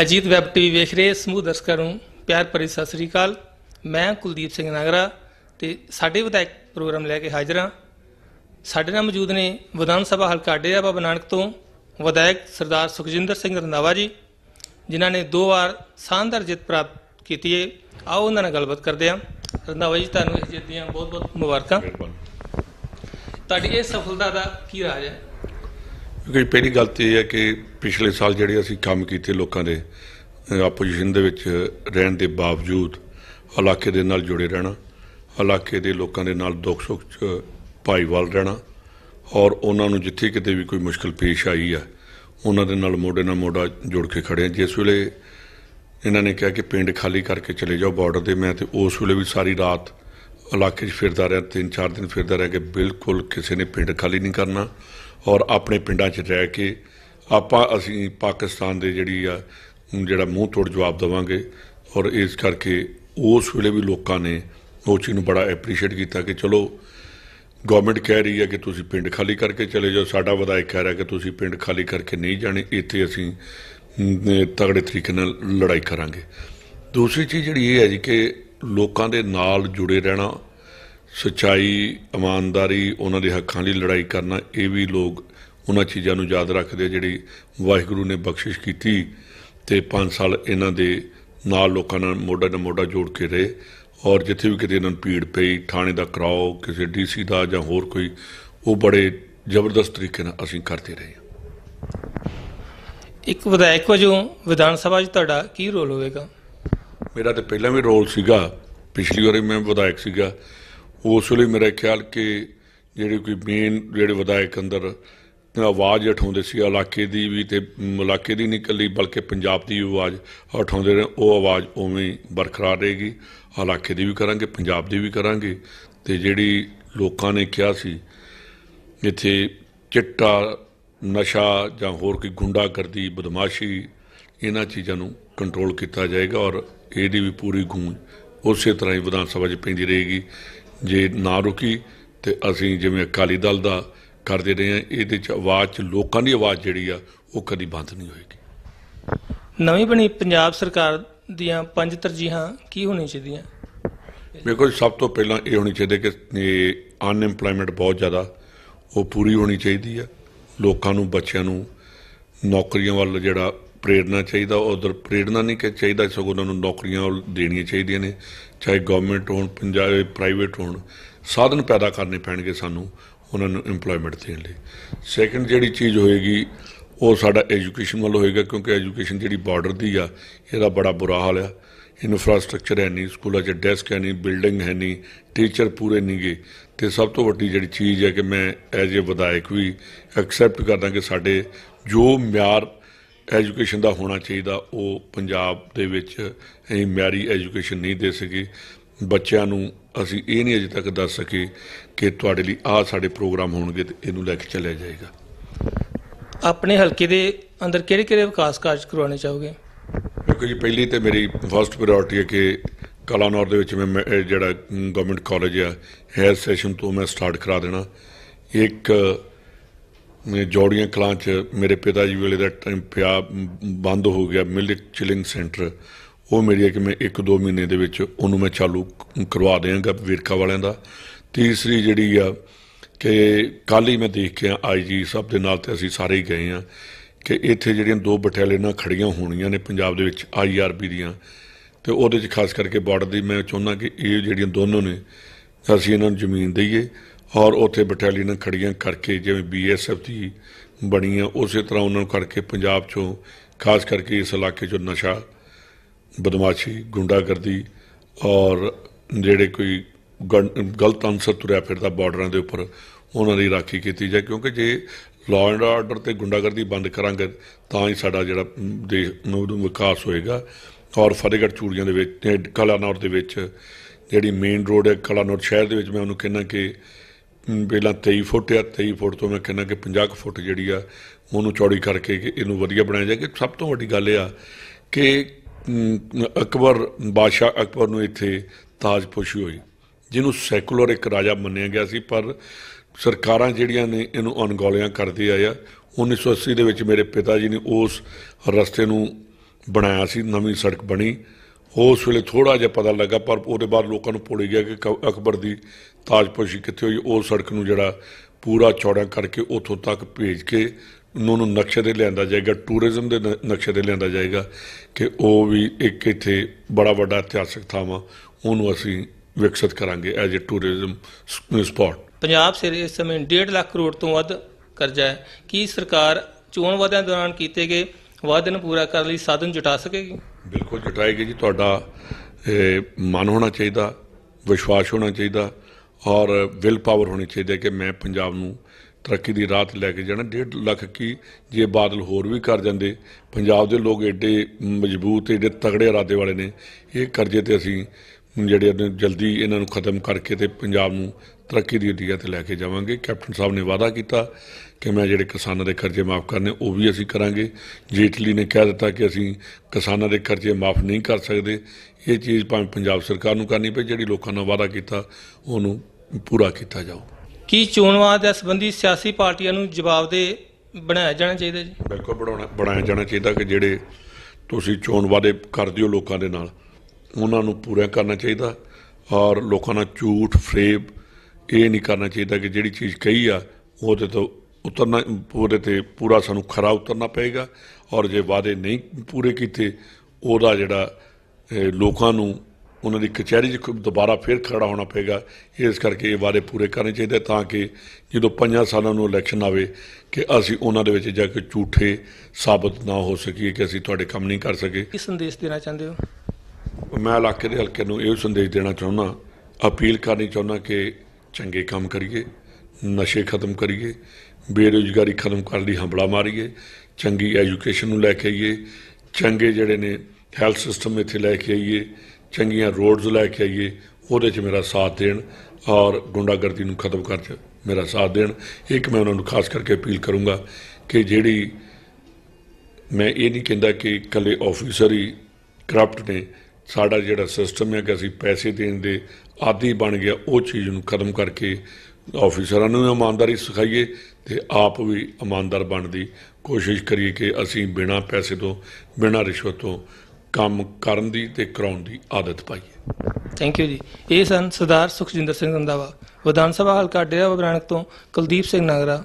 Ajit web TV ਵੇਖ ਰਹੇ ਸਮੂਹ ਦਰਸ਼ਕਾਂ ਨੂੰ ਪਿਆਰ ਭਰੀ ਸਤਿ ਸ੍ਰੀ ਅਕਾਲ। ਮੈਂ ਕੁਲਦੀਪ ਸਿੰਘ ਨਾਗਰਾ ਤੇ ਸਾਡੇ ਵਿਧਾਇਕ ਪ੍ਰੋਗਰਾਮ ਲੈ ਕੇ ਹਾਜ਼ਰ ਹਾਂ। ਸਾਡੇ ਨਾਲ ਮੌਜੂਦ ਨੇ ਵਿਧਾਨ ਸਭਾ ਹਲਕਾ ਡੇਰਾ ਬਾਬਾ ਨਾਨਕ ਤੋਂ ਵਿਧਾਇਕ ਸਰਦਾਰ ਸੁਖਜਿੰਦਰ ਸਿੰਘ ਰੰਧਾਵਾ ਜੀ ਜਿਨ੍ਹਾਂ ਨੇ ਦੋ ਵਾਰ ਸ਼ਾਨਦਾਰ ਜਿੱਤ ਪ੍ਰਾਪਤ ਕੀਤੀ ਹੈ ਆਓ ਉਹਨਾਂ ਨਾਲ ਗੱਲਬਾਤ ਕਰਦੇ ਹਾਂ। ਰੰਧਾਵਾ ਜੀ ਤੁਹਾਨੂੰ ਇਸ ਜਿੱਤ ਦੀਆਂ ਬਹੁਤ-ਬਹੁਤ ਮੁਬਾਰਕਾਂ। ਤੁਹਾਡੀ ਇਹ ਸਫਲਤਾ ਦਾ ਕੀ ਰਾਜ ਹੈ? ਕਿਉਂਕਿ ਪਹਿਲੀ ਗੱਲ ਤੇ ਇਹ ਹੈ ਕਿ ਪਿਛਲੇ ਸਾਲ ਜਿਹੜੇ ਅਸੀਂ ਕੰਮ ਕੀਤੇ ਲੋਕਾਂ ਦੇ ਆਪੋਜੀਸ਼ਨ ਦੇ ਵਿੱਚ ਰਹਿਣ ਦੇ ਬਾਵਜੂਦ ਇਲਾਕੇ ਦੇ ਨਾਲ ਜੁੜੇ ਰਹਿਣਾ, ਇਲਾਕੇ ਦੇ ਲੋਕਾਂ ਦੇ ਨਾਲ ਦੁੱਖ ਸੁੱਖ 'ਚ ਭਾਈਵਾਲ ਰਹਿਣਾ ਔਰ ਉਹਨਾਂ ਨੂੰ ਜਿੱਥੇ ਕਿਤੇ ਵੀ ਕੋਈ ਮੁਸ਼ਕਲ ਪੇਸ਼ ਆਈ ਹੈ ਉਹਨਾਂ ਦੇ ਨਾਲ ਮੋਢੇ ਨਾਲ ਮੋਢਾ ਜੋੜ ਕੇ ਖੜੇ ਹਾਂ ਜਿਸ ਵੇਲੇ ਇਹਨਾਂ ਨੇ ਕਿਹਾ ਕਿ ਪਿੰਡ ਖਾਲੀ ਕਰਕੇ ਚਲੇ ਜਾਓ ਬਾਰਡਰ ਤੇ, ਮੈਂ ਤੇ ਉਸ ਵੇਲੇ ਵੀ ਸਾਰੀ ਰਾਤ ਇਲਾਕੇ 'ਚ ਫਿਰਦਾ ਰਿਹਾ, ਤਿੰਨ ਚਾਰ ਦਿਨ ਫਿਰਦਾ ਰਿਹਾ ਕਿ ਬਿਲਕੁਲ ਕਿਸੇ ਨੇ ਪਿੰਡ ਖਾਲੀ ਨਹੀਂ ਕਰਨਾ। ਔਰ ਆਪਣੇ ਪਿੰਡਾਂ 'ਚ ਰਹਿ ਕੇ ਆਪਾਂ, ਅਸੀਂ ਪਾਕਿਸਤਾਨ ਦੇ ਜਿਹੜੀ ਆ ਜਿਹੜਾ ਮੂੰਹ ਤੋੜ ਜਵਾਬ ਦੇਵਾਂਗੇ। ਔਰ ਇਸ ਕਰਕੇ ਉਸ ਵੇਲੇ ਵੀ ਲੋਕਾਂ ਨੇ ਉਹ ਚੀਜ਼ ਨੂੰ ਬੜਾ ਐਪਰੀਸ਼ੀਏਟ ਕੀਤਾ ਕਿ ਚਲੋ ਗਵਰਨਮੈਂਟ ਕਹਿ ਰਹੀ ਹੈ ਕਿ ਤੁਸੀਂ ਪਿੰਡ ਖਾਲੀ ਕਰਕੇ ਚਲੇ ਜਾਓ। ਸਾਡਾ ਵਿਧਾਇਕ ਕਹਿ ਰਿਹਾ ਕਿ ਤੁਸੀਂ ਪਿੰਡ ਖਾਲੀ ਕਰਕੇ ਨਹੀਂ ਜਾਣੇ, ਇੱਥੇ ਅਸੀਂ ਤਗੜੇ ਤਰੀਕੇ ਨਾਲ ਲੜਾਈ ਕਰਾਂਗੇ। ਦੂਸਰੀ ਚੀਜ਼ ਜਿਹੜੀ ਇਹ ਹੈ ਜੀ ਕਿ ਲੋਕਾਂ ਦੇ ਨਾਲ ਜੁੜੇ ਰਹਿਣਾ ਸਚਾਈ ਇਮਾਨਦਾਰੀ ਉਹਨਾਂ ਦੇ ਹੱਕਾਂ ਲਈ ਲੜਾਈ ਕਰਨਾ ਇਹ ਵੀ ਲੋਕ ਉਹਨਾਂ ਚੀਜ਼ਾਂ ਨੂੰ ਯਾਦ ਰੱਖਦੇ ਜਿਹੜੀ ਵਾਹਿਗੁਰੂ ਨੇ ਬਖਸ਼ਿਸ਼ ਕੀਤੀ ਤੇ 5 ਸਾਲ ਇਹਨਾਂ ਦੇ ਨਾਲ ਲੋਕਾਂ ਨਾਲ ਮੋਢਾ ਨਾਲ ਮੋਢਾ ਜੋੜ ਕੇ ਰਹੇ ਔਰ ਜਿੱਥੇ ਵੀ ਕਿਤੇ ਇਹਨਾਂ ਨੂੰ ਪੀੜ ਪਈ ਥਾਣੇ ਦਾ ਕਰਾਓ ਕਿਸੇ ਡੀਸੀ ਦਾ ਜਾਂ ਹੋਰ ਕੋਈ ਉਹ ਬੜੇ ਜ਼ਬਰਦਸਤ ਤਰੀਕੇ ਨਾਲ ਅਸੀਂ ਕਰਦੇ ਰਹੇ ਹਾਂ। ਇੱਕ ਵਿਧਾਇਕ ਵਜੋਂ ਵਿਧਾਨ ਸਭਾ 'ਚ ਤੁਹਾਡਾ ਕੀ ਰੋਲ ਹੋਵੇਗਾ? ਮੇਰਾ ਤੇ ਪਹਿਲਾਂ ਵੀ ਰੋਲ ਸੀਗਾ ਪਿਛਲੀ ਵਾਰੀ ਮੈਂ ਵਿਧਾਇਕ ਸੀਗਾ। ਉਸ ਵੇਲੇ ਮੇਰਾ ਖਿਆਲ ਕਿ ਜਿਹੜੇ ਕੋਈ ਮੇਨ ਜਿਹੜੇ ਵਿਧਾਇਕ ਅੰਦਰ ਆਵਾਜ਼ ਉਠਾਉਂਦੇ ਸੀ, ਇਲਾਕੇ ਦੀ ਵੀ ਤੇ ਇਲਾਕੇ ਦੀ ਨਹੀਂ ਇਕੱਲੀ ਬਲਕਿ ਪੰਜਾਬ ਦੀ ਵੀ ਆਵਾਜ਼ ਉਠਾਉਂਦੇ ਰਹੇ ਉਹ ਆਵਾਜ਼ ਉਵੇਂ ਹੀ ਬਰਕਰਾਰ ਰਹੇਗੀ। ਇਲਾਕੇ ਦੀ ਵੀ ਕਰਾਂਗੇ, ਪੰਜਾਬ ਦੀ ਵੀ ਕਰਾਂਗੇ। ਤੇ ਜਿਹੜੀ ਲੋਕਾਂ ਨੇ ਕਿਹਾ ਸੀ, ਇੱਥੇ ਚਿੱਟਾ ਨਸ਼ਾ ਜਾਂ ਹੋਰ ਕੋਈ ਗੁੰਡਾਗਰਦੀ, ਬਦਮਾਸ਼ੀ, ਇਹਨਾਂ ਚੀਜ਼ਾਂ ਨੂੰ ਕੰਟਰੋਲ ਕੀਤਾ ਜਾਏਗਾ ਔਰ ਇਹਦੀ ਵੀ ਪੂਰੀ ਗੂੰਜ ਉਸੇ ਤਰ੍ਹਾਂ ਹੀ ਵਿਧਾਨ ਸਭਾ 'ਚ ਪੈਂਦੀ ਰਹੇਗੀ। ਜੇ ਨਾ ਰੁਕੀ ਤੇ ਅਸੀਂ ਜਿਵੇਂ ਅਕਾਲੀ ਦਲ ਦਾ ਕਰਦੇ ਰਹੇ ਹਾਂ ਇਹਦੇ 'ਚ ਆਵਾਜ਼ 'ਚ ਲੋਕਾਂ ਦੀ ਆਵਾਜ਼ ਜਿਹੜੀ ਆ ਉਹ ਕਦੀ ਬੰਦ ਨਹੀਂ ਹੋਏਗੀ। ਨਵੀਂ ਬਣੀ ਪੰਜਾਬ ਸਰਕਾਰ ਦੀਆਂ ਪੰਜ ਤਰਜੀਹਾਂ ਕੀ ਹੋਣੀਆਂ ਚਾਹੀਦੀਆਂ? ਜੀ, ਸਭ ਤੋਂ ਪਹਿਲਾਂ ਇਹ ਹੋਣੀ ਚਾਹੀਦੀ ਕਿ ਅਨਐਮਪਲੋਇਮੈਂਟ ਬਹੁਤ ਜ਼ਿਆਦਾ ਉਹ ਪੂਰੀ ਹੋਣੀ ਚਾਹੀਦੀ ਆ। ਲੋਕਾਂ ਨੂੰ ਬੱਚਿਆਂ ਨੂੰ ਨੌਕਰੀਆਂ ਵੱਲ ਜਿਹੜਾ ਪ੍ਰੇਰਨਾ ਚਾਹੀਦਾ ਉਧਰ ਪ੍ਰੇਰਨਾ ਨਹੀਂ ਕਿ ਚਾਹੀਦਾ ਸਗੋਂ ਉਹਨਾਂ ਨੂੰ ਨੌਕਰੀਆਂ ਦੇਣੀਆਂ ਚਾਹੀਦੀਆਂ ਨੇ। ਚਾਹੇ ਗਵਰਨਮੈਂਟ ਹੋਣ, ਪੰਜਾਬ ਪ੍ਰਾਈਵੇਟ ਹੋਣ, ਸਾਧਨ ਪੈਦਾ ਕਰਨੇ ਪੈਣਗੇ ਸਾਨੂੰ ਉਹਨਾਂ ਨੂੰ EMPLOYMENT ਦੇਣ ਲਈ। ਸੈਕੰਡ ਜਿਹੜੀ ਚੀਜ਼ ਹੋਏਗੀ, ਉਹ ਸਾਡਾ ਐਜੂਕੇਸ਼ਨ ਵੱਲ ਹੋਏਗਾ, ਕਿਉਂਕਿ ਐਜੂਕੇਸ਼ਨ ਜਿਹੜੀ ਬਾਰਡਰ ਦੀ ਆ, ਇਹਦਾ ਬੜਾ ਬੁਰਾ ਹਾਲ ਆ। ਇਨਫਰਾਸਟ੍ਰਕਚਰ ਹੈ ਨਹੀਂ, ਸਕੂਲਾਂ 'ਚ ਡੈਸਕ ਹੈ ਨਹੀਂ ਬਿਲਡਿੰਗ ਹੈ ਨਹੀਂ ਟੀਚਰ ਪੂਰੇ ਨਹੀਂ ਨਹੀਂਗੇ ਤੇ ਸਭ ਤੋਂ ਵੱਡੀ ਜਿਹੜੀ ਚੀਜ਼ ਹੈ ਕਿ ਮੈਂ ਐਜ਼ ਅ ਵਿਧਾਇਕ ਵੀ ਐਕਸੈਪਟ ਕਰਦਾ ਕਿ ਸਾਡੇ ਜੋ ਮਿਆਰ ਐਜੂਕੇਸ਼ਨ ਦਾ ਹੋਣਾ ਚਾਹੀਦਾ ਉਹ ਪੰਜਾਬ ਦੇ ਵਿੱਚ ਅਸੀਂ ਮਿਆਰੀ ਐਜੂਕੇਸ਼ਨ ਨਹੀਂ ਦੇ ਸਕੇ। ਬੱਚਿਆਂ ਨੂੰ ਅਸੀਂ ਇਹ ਨਹੀਂ ਅਜੇ ਤੱਕ ਦੱਸ ਸਕੇ ਕਿ ਤੁਹਾਡੇ ਲਈ ਆਹ ਸਾਡੇ ਪ੍ਰੋਗਰਾਮ ਹੋਣਗੇ ਤੇ ਇਹਨੂੰ ਲੈ ਕੇ ਚੱਲਿਆ ਜਾਏਗਾ। ਆਪਣੇ ਹਲਕੇ ਦੇ ਅੰਦਰ ਕਿਹੜੇ ਕਿਹੜੇ ਵਿਕਾਸ ਕਾਰਜ ਕਰਵਾਉਣੇ ਚਾਹੋਗੇ? ਕਿਉਂਕਿ ਜੀ ਪਹਿਲੀ ਤੇ ਮੇਰੀ ਫਰਸਟ ਪ੍ਰਾਇੋਰਟੀ ਹੈ ਕਿ ਕਲਾਨੌਰ ਦੇ ਵਿੱਚ ਮੈਂ ਜਿਹੜਾ ਗਵਰਨਮੈਂਟ ਕਾਲਜ ਆ ਹੈਲਥ ਸੈਸ਼ਨ ਤੋਂ ਮੈਂ ਸਟਾਰਟ ਕਰਾ ਦੇਣਾ। ਇੱਕ ਜੋੜੀਆਂ ਕਲਾਂ ਚ ਮੇਰੇ ਪਿਤਾ ਜੀ ਵੇਲੇ ਦਾ ਟਾਈਮ ਪਿਆ, ਬੰਦ ਹੋ ਗਿਆ, ਮਿਲਕ ਚਿਲਿੰਗ ਸੈਂਟਰ। ਉਹ ਮੇਰੀ ਹੈ ਕਿ ਮੈਂ 1-2 ਮਹੀਨੇ ਦੇ ਵਿੱਚ ਉਹਨੂੰ ਮੈਂ ਚਾਲੂ ਕਰਵਾ ਦਿਆਂਗਾ ਵੇਰਕਾ ਵਾਲਿਆਂ ਦਾ। ਤੀਸਰੀ ਜਿਹੜੀ ਆ ਕਿ ਕੱਲ ਹੀ ਮੈਂ ਦੇਖ ਕੇ ਆਈਜੀ ਸਾਹਿਬ ਦੇ ਨਾਲ ਤੇ ਅਸੀਂ ਸਾਰੇ ਹੀ ਗਏ ਆ ਕਿ ਇੱਥੇ ਜਿਹੜੀਆਂ ਦੋ ਬਟਾਲੀਅਨਾਂ ਖੜੀਆਂ ਹੋਣੀਆਂ ਨੇ ਪੰਜਾਬ ਦੇ ਵਿੱਚ ਆਈਆਰਬੀ ਦੀਆਂ। ਤੇ ਉਹਦੇ 'ਚ ਖਾਸ ਕਰਕੇ ਬਾਰਡਰ ਦੀ ਮੈਂ ਚਾਹੁੰਦਾ ਕਿ ਇਹ ਜਿਹੜੀਆਂ ਦੋਨੋਂ ਨੇ, ਅਸੀਂ ਇਹਨਾਂ ਨੂੰ ਜ਼ਮੀਨ ਦਈਏ। ਔਰ ਉੱਥੇ ਬਟਾਲੀਅਨਾਂ ਖੜੀਆਂ ਕਰਕੇ ਜਿਵੇਂ ਬੀਐਸਐਫ ਦੀ ਬਣੀ ਆ ਉਸੇ ਤਰ੍ਹਾਂ ਉਹਨਾਂ ਨੂੰ ਕਰਕੇ ਪੰਜਾਬ 'ਚੋਂ, ਖਾਸ ਕਰਕੇ ਇਸ ਇਲਾਕੇ 'ਚੋਂ ਨਸ਼ਾ, ਬਦਮਾਸ਼ੀ, ਗੁੰਡਾਗਰਦੀ ਔਰ ਜਿਹੜੇ ਕੋਈ ਗਲਤ ਅੰਸਰ ਤੁਰਿਆ ਫਿਰਦਾ ਬਾਰਡਰਾਂ ਦੇ ਉੱਪਰ, ਉਹਨਾਂ ਦੀ ਰਾਖੀ ਕੀਤੀ ਜਾਏ, ਕਿਉਂਕਿ ਜੇ ਲਾਅ ਐਂਡ ਆਰਡਰ ਤੇ ਗੁੰਡਾਗਰਦੀ ਬੰਦ ਕਰਾਂਗੇ, ਤਾਂ ਹੀ ਸਾਡਾ ਜਿਹੜਾ ਦੇਸ਼ ਨੂੰ ਉਹਦਾ ਵਿਕਾਸ ਹੋਏਗਾ। ਔਰ ਫਤਿਹਗੜ੍ਹ ਚੂੜੀਆਂ ਦੇ ਵਿੱਚ, ਤੇ ਕਲਾਨੌਰ ਦੇ ਵਿੱਚ, ਜਿਹੜੀ ਮੇਨ ਰੋਡ ਹੈ ਕਲਾਨੌਰ ਸ਼ਹਿਰ ਦੇ ਵਿੱਚ, ਮੈਂ ਉਹਨੂੰ ਕਹਿੰਦਾ ਕਿ ਮ, ਪਹਿਲਾਂ 23 ਫੁੱਟ ਆ 23 ਫੁੱਟ ਤੋਂ ਮੈਂ ਕਹਿੰਦਾ ਕਿ 50 ਕੁ ਫੁੱਟ ਜਿਹੜੀ ਆ ਉਹਨੂੰ ਚੌੜੀ ਕਰਕੇ ਕਿ ਇਹਨੂੰ ਵਧੀਆ ਬਣਾਇਆ ਜਾਏ ਕਿ ਸਭ ਤੋਂ ਵੱਡੀ ਗੱਲ ਇਹ ਆ ਕਿ ਅਕਬਰ ਬਾਦਸ਼ਾਹ ਅਕਬਰ ਨੂੰ ਇੱਥੇ ਤਾਜਪੋਸ਼ੀ ਹੋਈ ਜਿਹਨੂੰ ਸੈਕੂਲਰ ਇੱਕ ਰਾਜਾ ਮੰਨਿਆ ਗਿਆ ਸੀ ਪਰ ਸਰਕਾਰਾਂ ਜਿਹੜੀਆਂ ਨੇ ਇਹਨੂੰ ਅਣਗੌਲਿਆਂ ਕਰਦੇ ਆਏ ਆ 1980 ਦੇ ਵਿੱਚ ਮੇਰੇ ਪਿਤਾ ਜੀ ਨੇ ਉਸ ਰਸਤੇ ਨੂੰ ਬਣਾਇਆ ਸੀ ਨਵੀਂ ਸੜਕ ਬਣੀ ਉਸ ਵੇਲੇ ਥੋੜਾ ਜਿਹਾ ਪਤਾ ਲੱਗਾ, ਪਰ ਉਹਦੇ ਬਾਅਦ ਲੋਕਾਂ ਨੂੰ ਭੁੱਲ ਗਿਆ ਕਿ ਕ- ਅਕਬਰ ਦੀ ਤਾਜਪੋਸ਼ੀ ਕਿੱਥੇ ਹੋਈ। ਉਹ ਸੜਕ ਨੂੰ ਜਿਹੜਾ ਪੂਰਾ ਚੌੜਾ ਕਰਕੇ ਉੱਥੋਂ ਤੱਕ ਭੇਜ ਕੇ ਉਹਨਾਂ ਨੂੰ ਨਕਸ਼ੇ ਤੇ ਲਿਆਂਦਾ ਜਾਏਗਾ। ਟੂਰਿਜ਼ਮ ਦੇ ਨਕਸ਼ੇ ਤੇ ਲਿਆਂਦਾ ਜਾਏਗਾ ਕਿ ਉਹ ਵੀ ਇੱਕ ਇੱਥੇ ਬੜਾ ਵੱਡਾ ਇਤਿਹਾਸਕ ਥਾਂ ਉਹਨੂੰ ਅਸੀਂ ਵਿਕਸਿਤ ਕਰਾਂਗੇ as a tourism spot. Punjab ਸਿਰ ਇਸ ਸਮੇਂ 1.5 ਲੱਖ ਕਰੋੜ ਤੋਂ ਵੱਧ ਕਰਜ਼ਾ ਹੈ। ਕੀ ਸਰਕਾਰ ਚੋਣ ਵਾਅਦਿਆਂ ਦੌਰਾਨ ਕੀਤੇ ਗਏ ਵਾਅਦੇ ਨੂੰ ਪੂਰਾ ਕਰਨ ਲਈ ਸਾਧਨ ਜੁਟਾ ਸਕੇਗੀ? ਬਿਲਕੁਲ ਜਟਾਏਗੀ ਜੀ। ਤੁਹਾਡਾ ਮਨ ਹੋਣਾ ਚਾਹੀਦਾ, ਵਿਸ਼ਵਾਸ ਹੋਣਾ ਚਾਹੀਦਾ ਔਰ ਵਿਲ ਪਾਵਰ ਹੋਣੀ ਚਾਹੀਦੀ ਹੈ ਕਿ ਮੈਂ ਪੰਜਾਬ ਨੂੰ ਤਰੱਕੀ ਦੀ ਰਾਹ ਤੇ ਲੈ ਕੇ ਜਾਣਾ। 1.5 ਲੱਖ ਕੀ ਜੇ ਬਾਦਲ ਹੋਰ ਵੀ ਕਰ ਜਾਂਦੇ, ਪੰਜਾਬ ਦੇ ਲੋਕ ਏਡੇ ਮਜ਼ਬੂਤ, ਏਡੇ ਤਗੜੇ ਇਰਾਦੇ ਵਾਲੇ ਨੇ, ਇਹ ਕਰਜ਼ੇ ਤੇ ਅਸੀਂ ਜਿਹੜੇ ਜਲਦੀ ਇਹਨਾਂ ਨੂੰ ਖਤਮ ਕਰਕੇ ਤੇ ਪੰਜਾਬ ਨੂੰ ਤਰੱਕੀ ਦੀ ਉਡੀਆ ਤੇ ਲੈ ਕੇ ਜਾਵਾਂਗੇ। ਕੈਪਟਨ ਸਾਹਿਬ ਨੇ ਵਾਅਦਾ ਕੀਤਾ ਕਿ ਮੈਂ ਜਿਹੜੇ ਕਿਸਾਨਾਂ ਦੇ ਕਰਜ਼ੇ ਮਾਫ ਕਰਨੇ ਉਹ ਵੀ ਅਸੀਂ ਕਰਾਂਗੇ। ਜੇਟਲੀ ਨੇ ਕਹਿ ਦਿੱਤਾ ਕਿ ਅਸੀਂ ਕਿਸਾਨਾਂ ਦੇ ਕਰਜ਼ੇ ਮਾਫ ਨਹੀਂ ਕਰ ਸਕਦੇ। ਇਹ ਚੀਜ਼ ਭਾਵੇਂ ਪੰਜਾਬ ਸਰਕਾਰ ਨੂੰ ਕਰਨੀ ਪਈ ਜਿਹੜੀ ਲੋਕਾਂ ਨਾਲ ਵਾਅਦਾ ਕੀਤਾ ਉਹਨੂੰ ਪੂਰਾ ਕੀਤਾ ਜਾਊ ਕੀ ਚੋਣ ਵਾਅਦਿਆਂ ਸੰਬੰਧੀ ਸਿਆਸੀ ਪਾਰਟੀਆਂ ਨੂੰ ਜਵਾਬਦੇ ਬਣਾਇਆ ਜਾਣਾ ਚਾਹੀਦਾ ਜੀ? ਬਿਲਕੁਲ ਬਣਾਉਣਾ ਬਣਾਇਆ ਜਾਣਾ ਚਾਹੀਦਾ ਕਿ ਜਿਹੜੇ ਤੁਸੀਂ ਚੋਣ ਵਾਅਦੇ ਕਰਦੇ ਹੋ ਲੋਕਾਂ ਦੇ ਨਾਲ ਉਹਨਾਂ ਨੂੰ ਪੂਰਾ ਕਰਨਾ ਚਾਹੀਦਾ ਔਰ ਲੋਕਾਂ ਨਾਲ ਝੂਠ, ਫਰੇਬ ਇਹ ਨਹੀਂ ਕਰਨਾ ਚਾਹੀਦਾ ਕਿ ਜਿਹੜੀ ਚੀਜ਼ ਕਹੀ ਆ, ਉਹਦੇ ਤੋਂ ਉਤਰਨਾ, ਉਹਦੇ ਤੇ ਪੂਰਾ ਸਾਨੂੰ ਖਰਾ ਉਤਰਨਾ ਪਏਗਾ ਔਰ ਜੇ ਵਾਅਦੇ ਨਹੀਂ ਪੂਰੇ ਕੀਤੇ, ਉਹਦਾ ਜਿਹੜਾ ਲੋਕਾਂ ਨੂੰ ਉਹਨਾਂ ਦੀ ਕਚਹਿਰੀ 'ਚ ਦੁਬਾਰਾ ਫੇਰ ਖੜਾ ਹੋਣਾ ਪਏਗਾ, ਇਸ ਕਰਕੇ ਇਹ ਵਾਅਦੇ ਪੂਰੇ ਕਰਨੇ ਚਾਹੀਦੇ ਤਾਂ ਕਿ ਜਦੋਂ ਪੰਜਾਂ ਸਾਲਾਂ ਨੂੰ ਇਲੈਕਸ਼ਨ ਆਵੇ ਕਿ ਅਸੀਂ ਉਹਨਾਂ ਦੇ ਵਿੱਚ ਜਾ ਕੇ ਝੂਠੇ ਸਾਬਤ ਨਾ ਹੋ ਸਕੀਏ ਕਿ ਅਸੀਂ ਤੁਹਾਡੇ ਕੰਮ ਨਹੀਂ ਕਰ ਸਕੇ। ਕੀ ਸੰਦੇਸ਼ ਦੇਣਾ ਚਾਹੁੰਦੇ ਹੋ? ਮੈਂ ਇਲਾਕੇ ਦੇ ਹਲਕੇ ਨੂੰ ਇਹ ਸੰਦੇਸ਼ ਦੇਣਾ ਚਾਹੁੰਦਾ, ਅਪੀਲ ਕਰਨੀ ਚਾਹੁੰਦਾ ਕਿ ਚੰਗੇ ਕੰਮ ਕਰੀਏ, ਨਸ਼ੇ ਖਤਮ ਕਰੀਏ, ਬੇਰੁਜ਼ਗਾਰੀ ਖਤਮ ਕਰਨ ਲਈ ਹੰਬਲਾ ਮਾਰੀਏ, ਚੰਗੀ ਐਜੂਕੇਸ਼ਨ ਨੂੰ ਲੈ ਕੇ ਆਈਏ, ਚੰਗੇ ਜਿਹੜੇ ਨੇ ਹੈਲਥ ਸਿਸਟਮ ਇੱਥੇ ਲੈ ਕੇ ਆਈਏ, ਚੰਗੀਆਂ ਰੋਡਸ ਲੈ ਕੇ ਆਈਏ, ਉਹਦੇ 'ਚ ਮੇਰਾ ਸਾਥ ਦੇਣ ਔਰ ਗੁੰਡਾਗਰਦੀ ਨੂੰ ਖਤਮ ਕਰਨ 'ਚ ਮੇਰਾ ਸਾਥ ਦੇਣ। ਇੱਕ ਮੈਂ ਉਹਨਾਂ ਨੂੰ ਖਾਸ ਕਰਕੇ ਅਪੀਲ ਕਰੂੰਗਾ ਕਿ ਜਿਹੜੀ ਮੈਂ ਇਹ ਨਹੀਂ ਕਹਿੰਦਾ ਕਿ ਇਕੱਲੇ ਆਫੀਸਰ ਹੀ ਕਰਪਟ ਨੇ ਸਾਡਾ ਜਿਹੜਾ ਸਿਸਟਮ ਹੈ ਕਿ ਅਸੀਂ ਪੈਸੇ ਦੇਣ ਦੇ ਆਦੀ ਬਣ ਗਿਆ, ਉਹ ਚੀਜ਼ ਨੂੰ ਖਤਮ ਕਰਕੇ ਆਫੀਸਰਾਂ ਨੂੰ ਵੀ ਇਮਾਨਦਾਰੀ ਸਿਖਾਈਏ ਤੇ ਆਪ ਵੀ ਇਮਾਨਦਾਰ ਬਣਨ ਦੀ ਕੋਸ਼ਿਸ਼ ਕਰੀਏ ਕਿ ਅਸੀਂ ਬਿਨਾਂ ਪੈਸੇ ਤੋਂ, ਬਿਨਾਂ ਰਿਸ਼ਵਤ ਤੋਂ ਕੰਮ ਕਰਨ ਦੀ ਤੇ ਕਰਾਉਣ ਦੀ ਆਦਤ ਪਾਈਏ। ਥੈਂਕ ਯੂ ਜੀ। ਇਹ ਸਨ ਸਰਦਾਰ ਸੁਖਜਿੰਦਰ ਸਿੰਘ ਰੰਧਾਵਾ। ਵਿਧਾਨ ਸਭਾ ਹਲਕਾ ਡੇਰਾ ਬਾਬਾ ਤੋਂ ਕੁਲਦੀਪ ਸਿੰਘ ਨਾਗਰਾ।